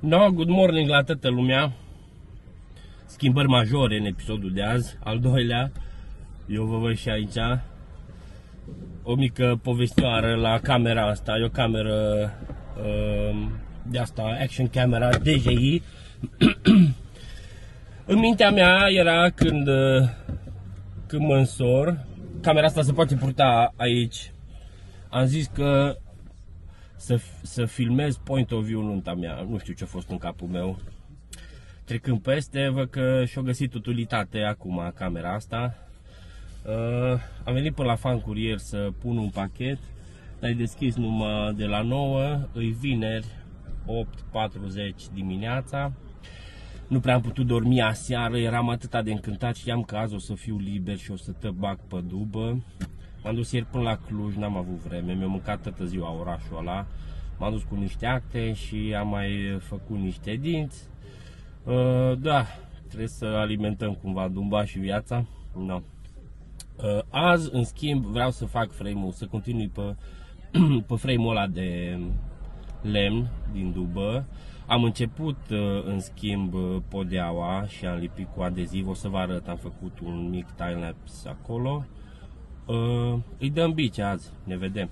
No, good morning la toată lumea. Schimbări majore în episodul de azi, al doilea. Eu vă văd și aici. O mică povestioară la camera asta. E o cameră uh, de asta, action camera DJI. în mintea mea era când, uh, când mă însor, camera asta se poate purta aici. Am zis că să, să filmez point of view nunta mea. Nu știu ce a fost în capul meu. Trecând peste, văd că și-o găsit utilitate acum camera asta. Uh, am venit până la fan curier să pun un pachet. L-ai deschis numai de la 9, îi vineri 8.40 dimineața. Nu prea am putut dormi aseară, eram atât de încântat, știam că azi o să fiu liber și o să te bag pe dubă. M-am dus ieri până la Cluj, n-am avut vreme, mi-am mâncat toată ziua orașul ăla. M-am dus cu niște acte și am mai făcut niște dinți. Uh, da, trebuie să alimentăm cumva Dumba și viața. No. Uh, azi, în schimb, vreau să fac frame-ul, să continui pe, pe frame-ul ăla de lemn din dubă. Am început, uh, în schimb, uh, podeaua și am lipit cu adeziv. O să vă arăt, am făcut un mic time-lapse acolo. Uh, îi dăm bici azi, ne vedem.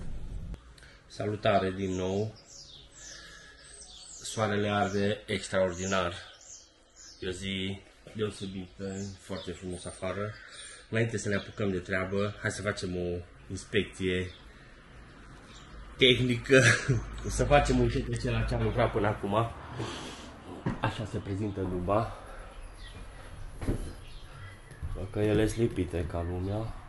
Salutare din nou. Soarele arde extraordinar. E o zi deosebită, foarte frumos afară. Înainte să ne apucăm de treabă, hai să facem o inspecție tehnică. să facem un șet la ce am lucrat până acum. Așa se prezintă duba. Că ele sunt lipite ca lumea.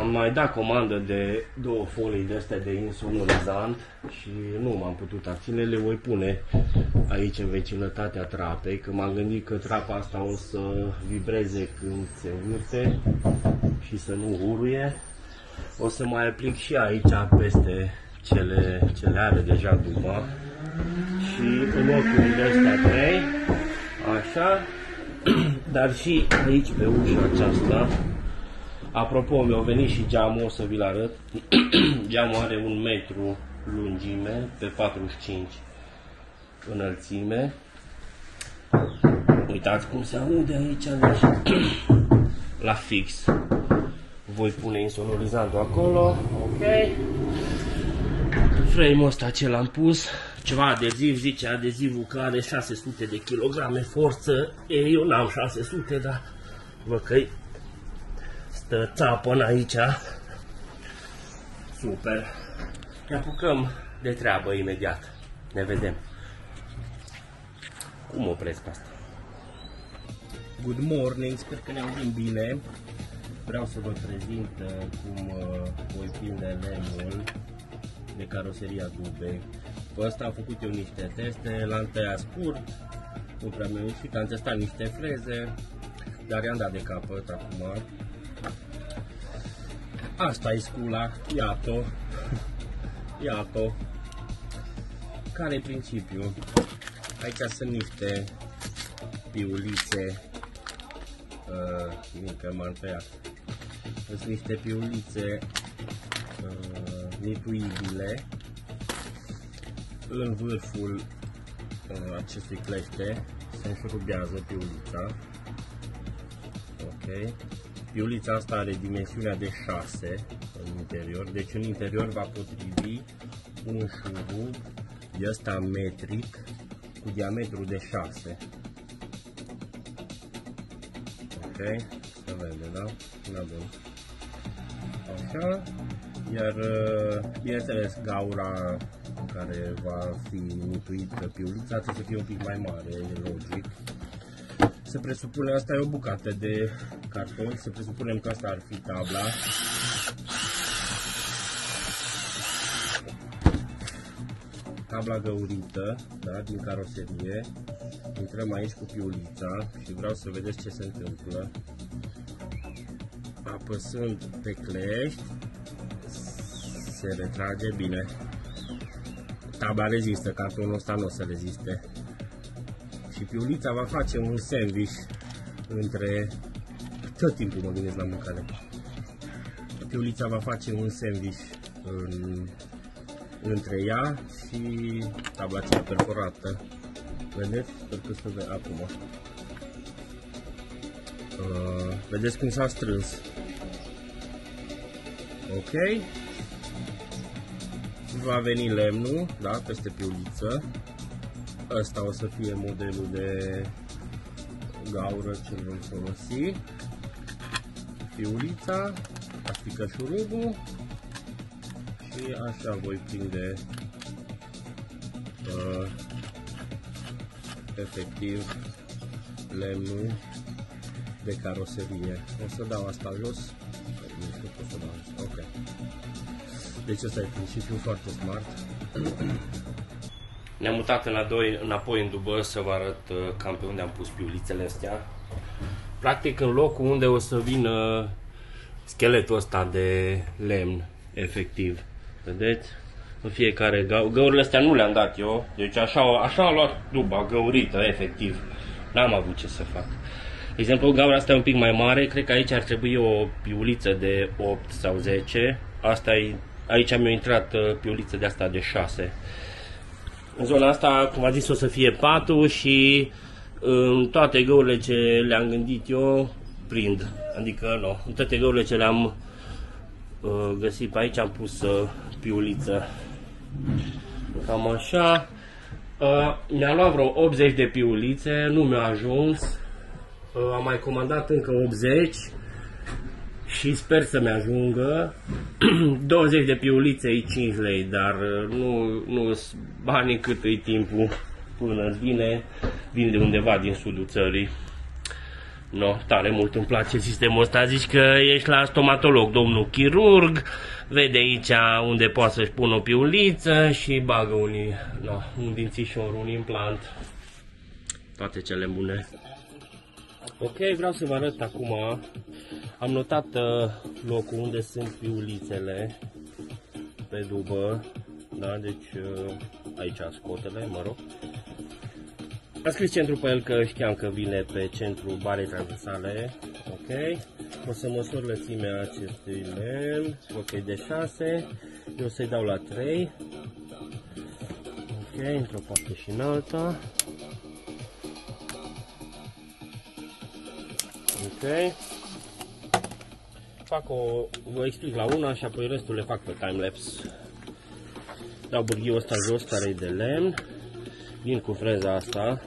Am mai dat comandă de două folii de astea de insonorizant și nu m-am putut abține, le voi pune aici în vecinătatea trapei, că m-am gândit că trapa asta o să vibreze când se urte și să nu uruie. O să mai aplic și aici peste cele, cele are deja duma și în ochiurile astea trei, așa, dar și aici pe ușa aceasta Apropo, mi-a venit și geamul, o să vi-l arăt. geamul are un metru lungime pe 45 înălțime. Uitați cum se aude aici, deci, la fix. Voi pune insonorizantul acolo, ok. Frame-ul ăsta ce l-am pus, ceva adeziv, zice adezivul că are 600 de kilograme forță. Ei, eu n-am 600, dar văd că stă țapă aici. Super. Ne apucăm de treabă imediat. Ne vedem. Cum opresc asta? Good morning, sper că ne auzim bine. Vreau să vă prezint uh, cum uh, voi prinde lemnul de caroseria dubei. Pe ăsta am făcut eu niște teste, l-am tăiat scurt, nu prea mi-a ieșit, am testat niște freze, dar i-am dat de capăt acum. Asta e scula, iată, iată. Care e principiul? Aici sunt niște piulițe, uh, mică m-am tăiat. Sunt niște piulițe uh, nituibile în vârful uh, acestui clește se înșurubează piulița. Ok. Piulița asta are dimensiunea de 6 în interior, deci în interior va potrivi un șurub de ăsta metric cu diametru de 6. Ok, să vede, da? Da, bun. Așa, iar bineînțeles gaura care va fi mituită piulița trebuie să fie un pic mai mare, e logic se presupune, asta e o bucată de carton, să presupunem că asta ar fi tabla. Tabla găurită, da, din caroserie. Intrăm aici cu piulița și vreau să vedeți ce se întâmplă. Apăsând pe clești, se retrage bine. Tabla rezistă, cartonul ăsta nu o să reziste și piulița va face un sandwich între... Tot timpul mă gândesc la mâncare. Piulița va face un sandwich în, între ea și tablația perforată. Vedeți? Sper că se vede acum. Uh, vedeți cum s-a strâns. Ok. Va veni lemnul, da, peste piuliță. Ăsta o să fie modelul de gaură ce vom folosi. Piulița, astică șurubul și așa voi prinde uh, efectiv lemnul de caroserie. O să dau asta jos. Nu știu cum să dau. Ok. Deci ăsta e principiul foarte smart. Ne-am mutat înapoi, înapoi în dubă să vă arăt uh, cam pe unde am pus piulițele astea. Practic în locul unde o să vină scheletul ăsta de lemn, efectiv. Vedeți? În fiecare gău găurile astea nu le-am dat eu, deci așa, așa a luat duba, găurită, efectiv. N-am avut ce să fac. De exemplu, gaura asta e un pic mai mare, cred că aici ar trebui o piuliță de 8 sau 10. Asta e, aici mi-a intrat uh, piuliță de asta de 6. În zona asta, cum a zis, o să fie 4 și în toate găurile ce le-am gândit eu, prind. Adică, nu, în toate găurile ce le-am uh, găsit pe aici am pus uh, piuliță. Cam așa. Uh, mi-a luat vreo 80 de piulițe, nu mi-a ajuns. Uh, am mai comandat încă 80 și sper să-mi ajungă. 20 de piulițe e 5 lei, dar uh, nu, nu banii cât e timpul până vine, vine de undeva din sudul țării. No, tare mult îmi place sistemul ăsta. Zici că ești la stomatolog, domnul chirurg, vede aici unde poate să-și pună o piuliță și bagă unii, no, un dințișor, un implant. Toate cele bune. Ok, vreau să vă arăt acum. Am notat uh, locul unde sunt piulițele pe dubă. Da, deci uh, aici scotele, mă rog. A scris centru pe el că știam că vine pe centru barei transversale. Ok. O să măsor lățimea acestui lemn. Ok, de 6. Eu o să-i dau la 3. Ok, într-o parte și în alta. Ok. Fac o, vă explic la una și apoi restul le fac pe timelapse. Dau bârghiul ăsta jos care e de lemn. Vin cu freza asta.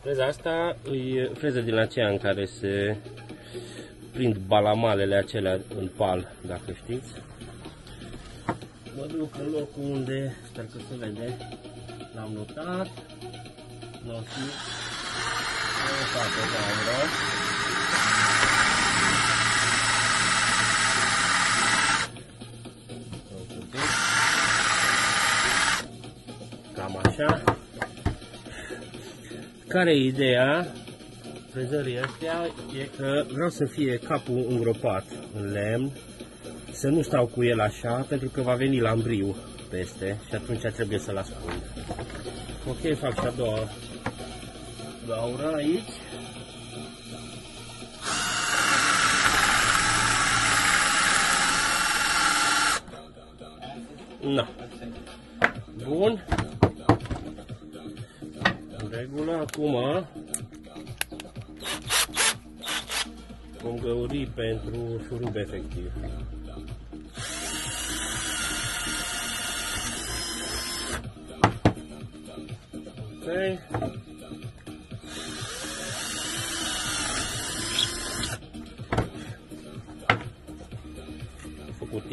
Freza asta e freză din aceea în care se prind balamalele acelea în pal, dacă știți. Mă duc în locul unde, sper că se vede, l-am notat. Nu fi o facă gaură. Cam așa. Care e ideea frezării astea? E că vreau să fie capul îngropat în lemn, să nu stau cu el așa, pentru că va veni lambriu peste și atunci trebuie să-l ascund. Ok, fac și a doua gaură aici. Na. Bun regulă. Acum vom găuri pentru șurub efectiv. Ok.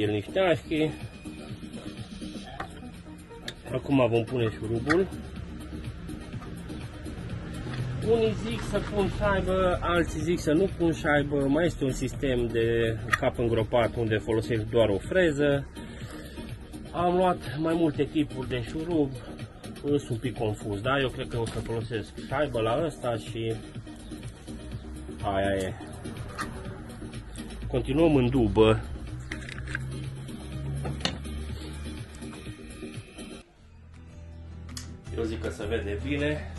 Făcut el niște așchi. Acum vom pune șurubul. Unii zic să pun șaibă, alții zic să nu pun șaibă. Mai este un sistem de cap îngropat unde folosești doar o freză. Am luat mai multe tipuri de șurub. Sunt un pic confuz, da? Eu cred că o să folosesc șaibă la ăsta și aia e. Continuăm în dubă. eu zic că se vede bine.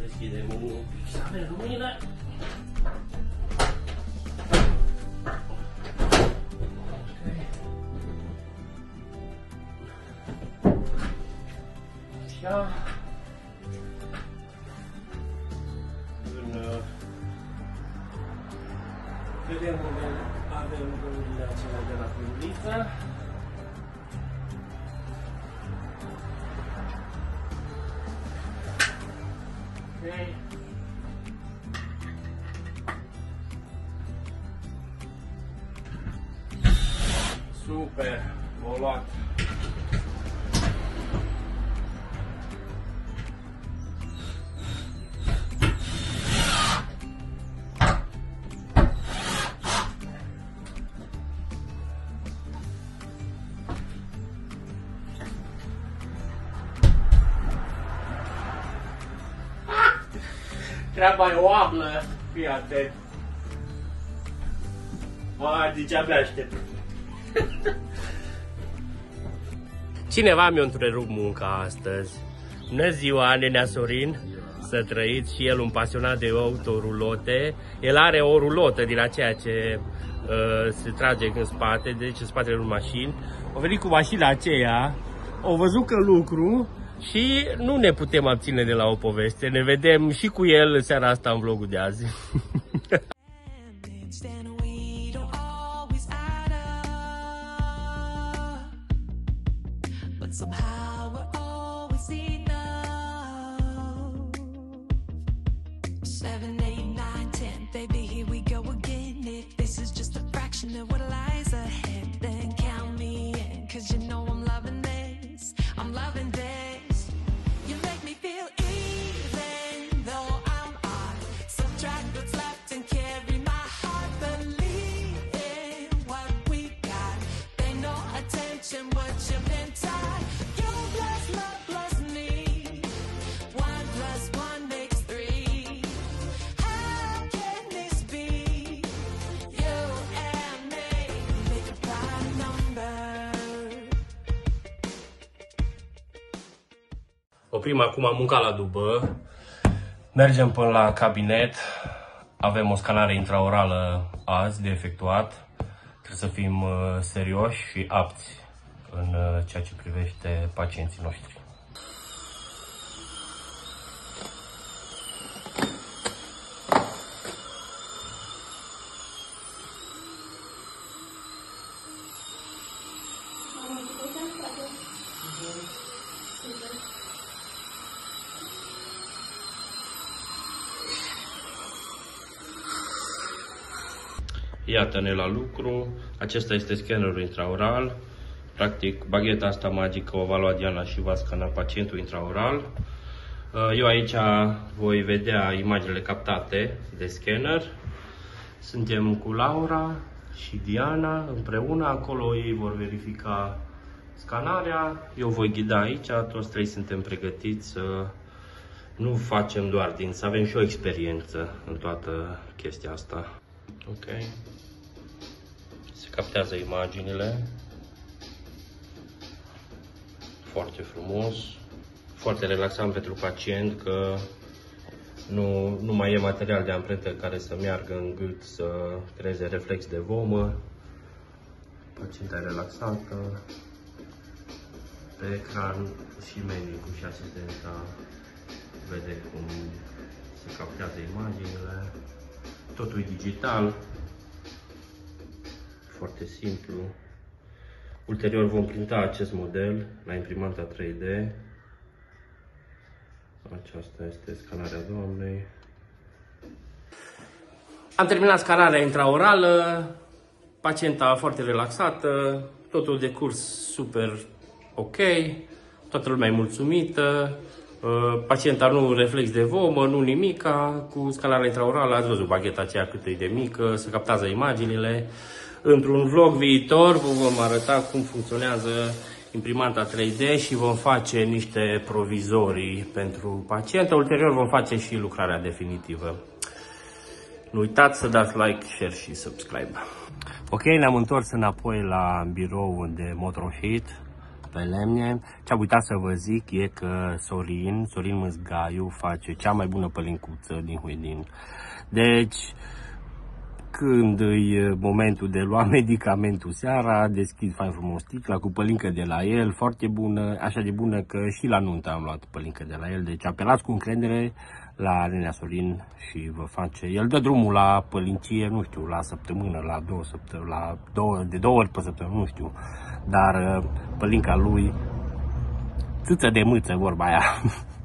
Deschidem unul pixare lumină. Așa. În, uh, vedem unde avem luminile acelea de la primniță. Treaba e o ablă, fii atent. Bă, deci abia aștept. Cineva mi-a întrerupt munca astăzi. Bună ziua, Nenea Sorin! Să trăiți și el un pasionat de autorulote. El are o rulotă din aceea ce uh, se trage în spate, deci în spatele unui mașini. O venit cu mașina aceea, o văzut că lucru și nu ne putem abține de la o poveste. Ne vedem și cu el seara asta în vlogul de azi. Oprim acum munca la dubă. Mergem până la cabinet. Avem o scanare intraorală azi de efectuat. Trebuie să fim uh, serioși și apți în uh, ceea ce privește pacienții noștri. Iată-ne la lucru. Acesta este scannerul intraoral. Practic, bagheta asta magică o va lua Diana și va scana pacientul intraoral. Uh, Eu aici voi vedea imaginele captate de scanner. Suntem cu Laura și Diana împreună. Acolo ei vor verifica scanarea. Eu voi ghida aici. Toți trei suntem pregătiți să nu facem doar din, să avem și o experiență în toată chestia asta. Ok. Se captează imaginile. Foarte frumos. Foarte relaxant pentru pacient că nu, nu mai e material de amprentă care să meargă în gât să creeze reflex de vomă. Pacienta relaxată. Pe ecran și medicul și asistenta vede cum se captează imaginile. Totul e digital, foarte simplu. Ulterior vom printa acest model la imprimanta 3D. Aceasta este scanarea doamnei. Am terminat scanarea intraorală, pacienta foarte relaxată, totul de curs super ok, toată lumea e mulțumită, uh, pacienta nu reflex de vomă, nu nimica, cu scanarea intraorală ați văzut bagheta aceea cât e de mică, se captează imaginile. Într-un vlog viitor vă vom arăta cum funcționează imprimanta 3D și vom face niște provizorii pentru pacientă. Ulterior vom face și lucrarea definitivă. Nu uitați să dați like, share și subscribe. Ok, ne-am întors înapoi la birou de Motrosheet pe lemne. Ce am uitat să vă zic e că Sorin, Sorin Măzgaiu face cea mai bună pălincuță din Huedin. Deci, când e momentul de lua medicamentul seara, deschid fain frumos sticla cu pălincă de la el, foarte bună, așa de bună că și la nuntă am luat pălincă de la el, deci apelați cu încredere la Nenea Sorin și vă face, el dă drumul la pălincie, nu știu, la săptămână, la două săptămâni, la două, de două ori pe săptămână, nu știu, dar uh, pălinca lui, țâță de mâță, vorba aia.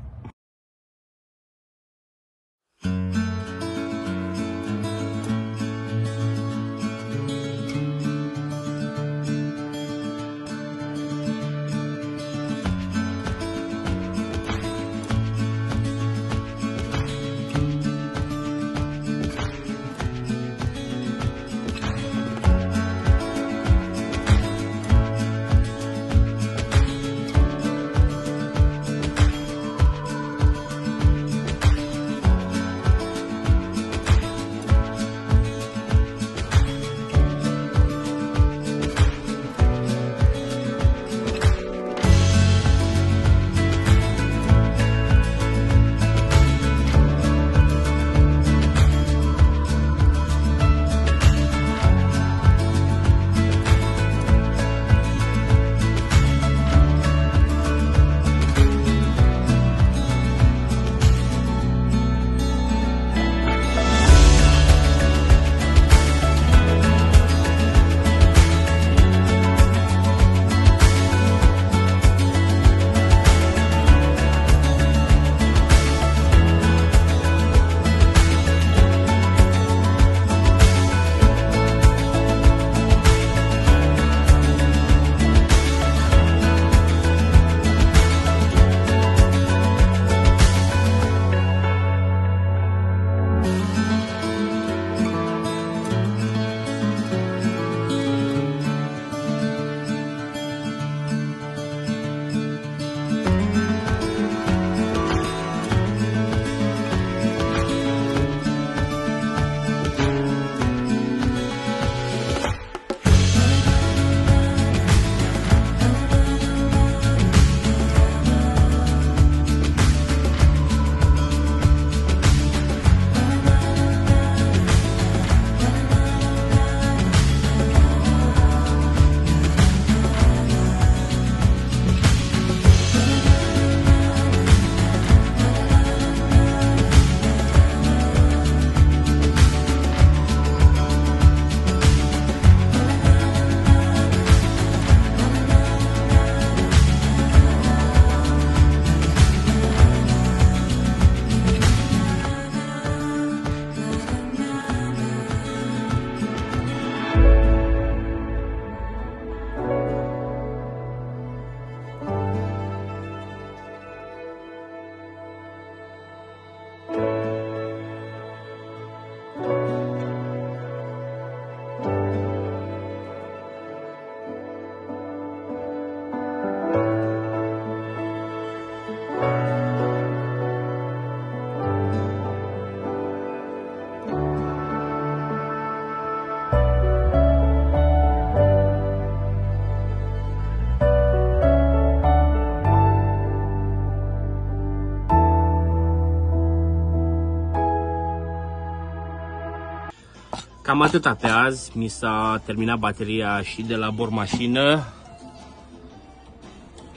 Cam atâta pe azi, mi s-a terminat bateria și de la bormașină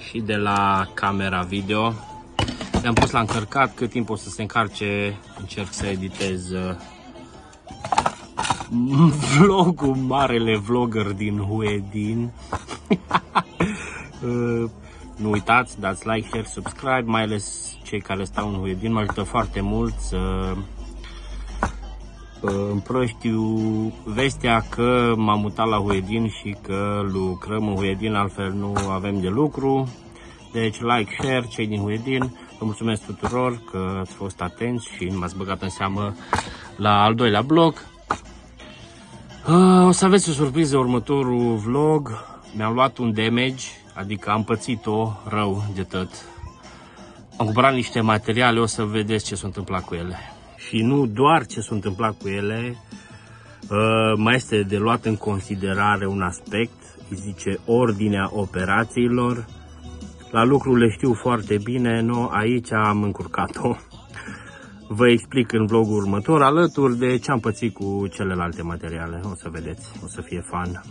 și de la camera video. Le-am pus la încărcat, cât timp o să se încarce, încerc să editez uh, vlogul, marele vlogger din Huedin. Uh, nu uitați, dați like, share, subscribe, mai ales cei care stau în Huedin, mă ajută foarte mult să împrăștiu vestea că m-am mutat la Huedin și că lucrăm în Huedin, altfel nu avem de lucru. Deci like, share, cei din Huedin, vă mulțumesc tuturor că ați fost atenți și m-ați băgat în seamă la al doilea blog. O să aveți o surpriză următorul vlog. Mi-am luat un damage, adică am pățit-o rău de tot. Am cumpărat niște materiale, o să vedeți ce s-a întâmplat cu ele și nu doar ce s-a întâmplat cu ele, uh, mai este de luat în considerare un aspect, îi zice ordinea operațiilor. La lucru le știu foarte bine, nu, aici am încurcat-o. vă explic în vlogul următor, alături de ce am pățit cu celelalte materiale. O să vedeți, o să fie fan.